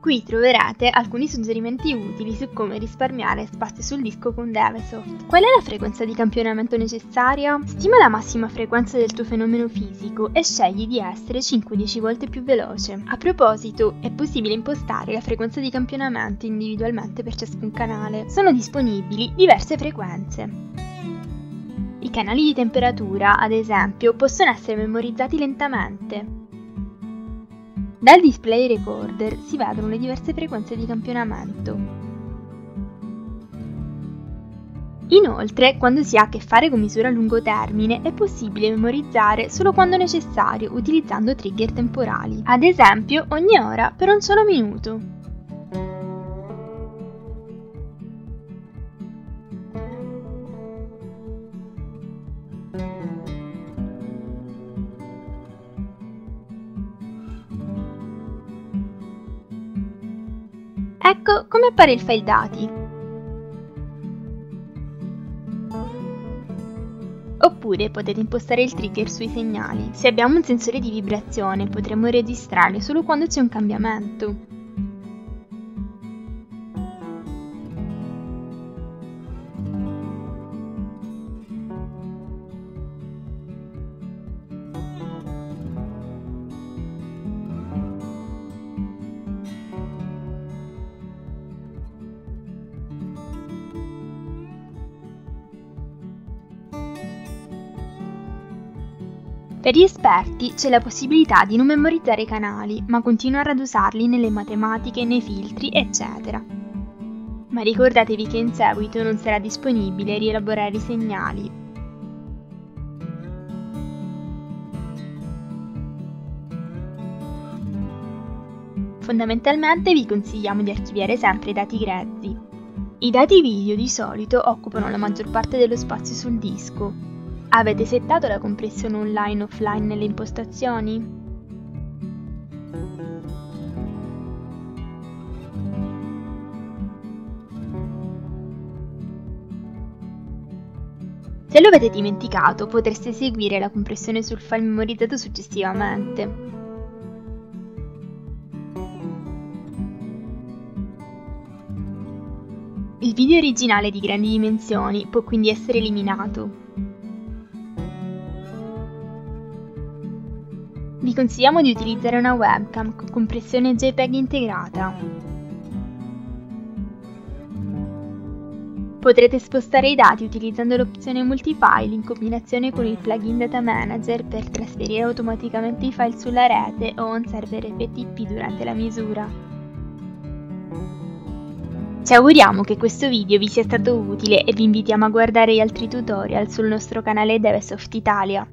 Qui troverete alcuni suggerimenti utili su come risparmiare spazio sul disco con Devesoft. Qual è la frequenza di campionamento necessaria? Stima la massima frequenza del tuo fenomeno fisico e scegli di essere 5-10 volte più veloce. A proposito, è possibile impostare la frequenza di campionamento individualmente per ciascun canale. Sono disponibili diverse frequenze. I canali di temperatura, ad esempio, possono essere memorizzati lentamente. Dal display recorder si vedono le diverse frequenze di campionamento. Inoltre, quando si ha a che fare con misura a lungo termine, è possibile memorizzare solo quando necessario utilizzando trigger temporali, ad esempio ogni ora per un solo minuto. Ecco come appare il file dati. Oppure potete impostare il trigger sui segnali. Se abbiamo un sensore di vibrazione potremo registrare solo quando c'è un cambiamento. Per gli esperti c'è la possibilità di non memorizzare i canali, ma continuare ad usarli nelle matematiche, nei filtri, eccetera. Ma ricordatevi che in seguito non sarà disponibile rielaborare i segnali. Fondamentalmente vi consigliamo di archiviare sempre i dati grezzi. I dati video di solito occupano la maggior parte dello spazio sul disco, Avete settato la compressione online offline nelle impostazioni? Se lo avete dimenticato, potreste eseguire la compressione sul file memorizzato successivamente. Il video originale di grandi dimensioni può quindi essere eliminato. Vi consigliamo di utilizzare una webcam con compressione JPEG integrata. Potrete spostare i dati utilizzando l'opzione Multifile in combinazione con il plugin Data Manager per trasferire automaticamente i file sulla rete o un server FTP durante la misura. Ci auguriamo che questo video vi sia stato utile e vi invitiamo a guardare gli altri tutorial sul nostro canale Devesoft Italia.